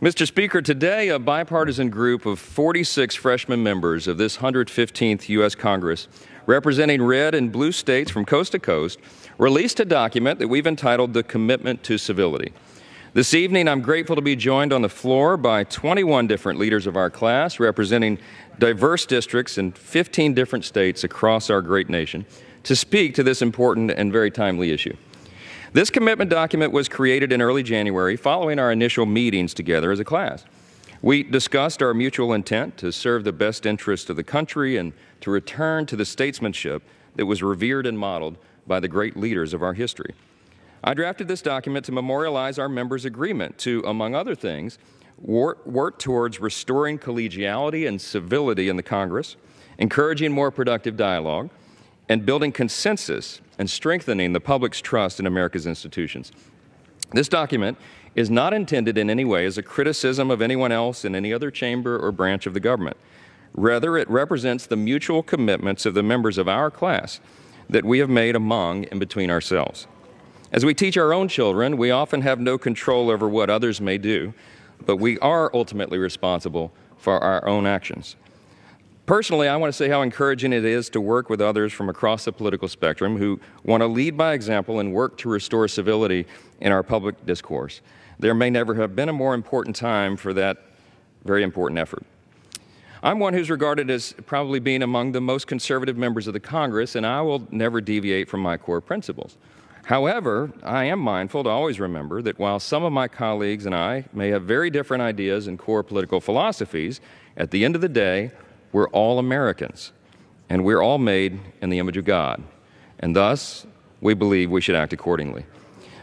Mr. Speaker, today a bipartisan group of 46 freshman members of this 115th U.S. Congress, representing red and blue states from coast to coast, released a document that we've entitled The Commitment to Civility. This evening, I'm grateful to be joined on the floor by 21 different leaders of our class, representing diverse districts in 15 different states across our great nation, to speak to this important and very timely issue. This commitment document was created in early January following our initial meetings together as a class. We discussed our mutual intent to serve the best interests of the country and to return to the statesmanship that was revered and modeled by the great leaders of our history. I drafted this document to memorialize our members' agreement to, among other things, work, work towards restoring collegiality and civility in the Congress, encouraging more productive dialogue, and building consensus and strengthening the public's trust in America's institutions. This document is not intended in any way as a criticism of anyone else in any other chamber or branch of the government. Rather, it represents the mutual commitments of the members of our class that we have made among and between ourselves. As we teach our own children, we often have no control over what others may do, but we are ultimately responsible for our own actions. Personally, I want to say how encouraging it is to work with others from across the political spectrum who want to lead by example and work to restore civility in our public discourse. There may never have been a more important time for that very important effort. I'm one who's regarded as probably being among the most conservative members of the Congress, and I will never deviate from my core principles. However, I am mindful to always remember that while some of my colleagues and I may have very different ideas and core political philosophies, at the end of the day, we're all Americans, and we're all made in the image of God, and thus we believe we should act accordingly.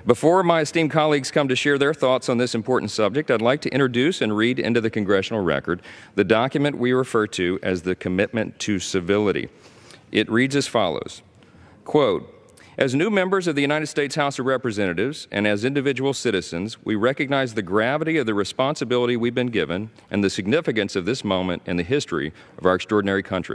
Before my esteemed colleagues come to share their thoughts on this important subject, I'd like to introduce and read into the congressional record the document we refer to as the Commitment to Civility. It reads as follows Quote, as new members of the United States House of Representatives and as individual citizens, we recognize the gravity of the responsibility we've been given and the significance of this moment in the history of our extraordinary country.